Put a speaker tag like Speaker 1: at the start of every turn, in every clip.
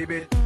Speaker 1: debate.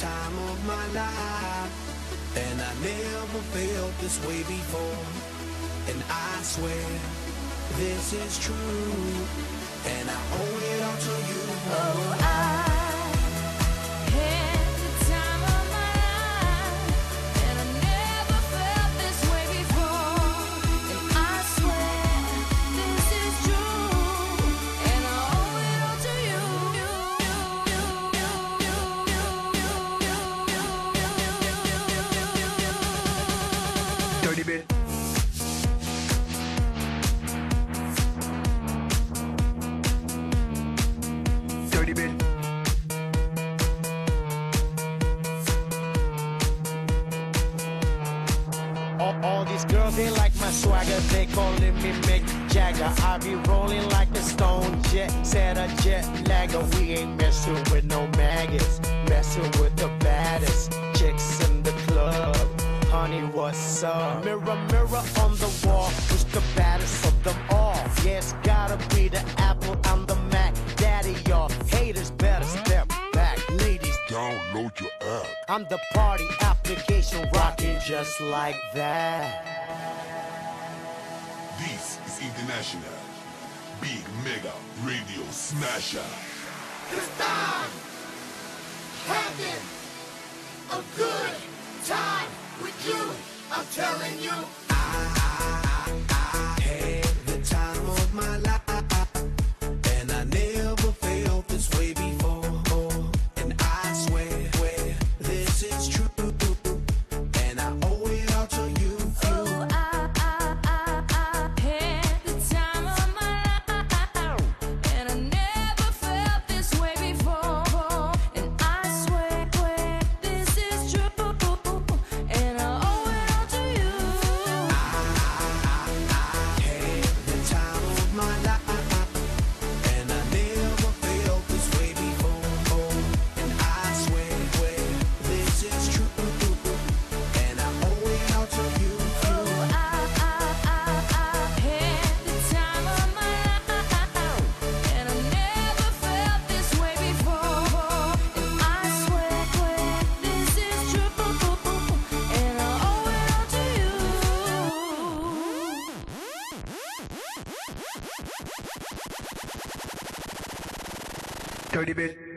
Speaker 1: time of my life. And I never felt this way before. And I swear this is true.
Speaker 2: These girls, they like my swagger, they calling me Mick Jagger. I be rolling like a stone jet, set a jet lagger. We ain't messing with no maggots, messing with the baddest chicks in the club. Honey, what's up? Mirror, mirror on the wall, who's the baddest of them all? Yeah, it's gotta be the Apple, I'm the Mac. Daddy, y'all haters better step back. Ladies,
Speaker 3: download your app.
Speaker 2: I'm the party application just like that.
Speaker 3: This is International Big Mega Radio Smasher.
Speaker 4: dirty bit.